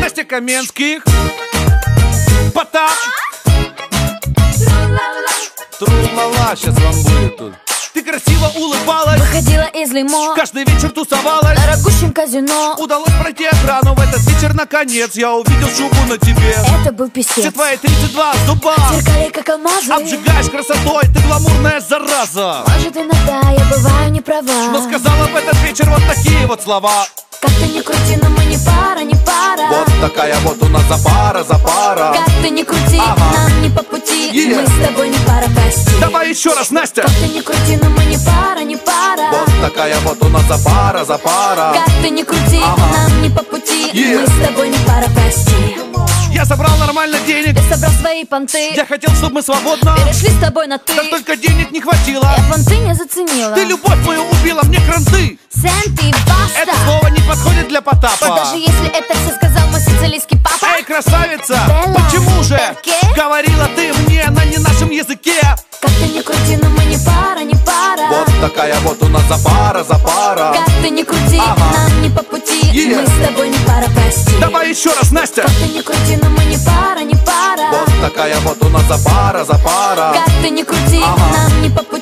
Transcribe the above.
Настя Каменских. Потап. Тру-ла-ла, сейчас вам будет тут красиво улыбалась. Выходила из лимо Каждый вечер тусовалась. На дорогущем казино. Удалось пройти охрану в этот вечер наконец Я увидел шубу на тебе. Это был писец. Все твои 32 зуба. Зеркали как алмазы Обжигаешь красотой, ты гламурная зараза. Может иногда я бываю не права. Но сказала в этот вечер вот такие вот слова. Как ты не крути, но мы не пара, не пара. Вот такая вот у нас за пара, за пара Как ты не крути, Ага. нам не по пути Yeah. Мы с тобой не пара, прости. Давай еще раз, Настя. Как ты не крути, но мы не пара, не пара. Вот такая вот у нас за пара, за пара Как ты не крути, Ага. нам не по пути. Yeah. Мы с тобой не пара, прости. Я собрал нормально денег. Ты собрал свои понты. Я хотел, чтобы мы свободно. Перешли с тобой на ты Да только денег не хватило. Я понты не заценила. Ты любовь мою убила, мне кранты. Сент и баста. Это слово не подходит для Потапа. Даже если это все сказал мой сицилийский папа. Эй, красавица, Белла, почему же? Говорила ты такая вот у нас за пара, за пара Как ты не крути, Ага. нам не по пути. Yeah. Мы с тобой не пара, прости. Давай еще раз, Настя. Как ты не крути, но мы не пара, не пара. Вот такая вот у нас за пара, за пара Как ты не крути, Ага. нам не по пути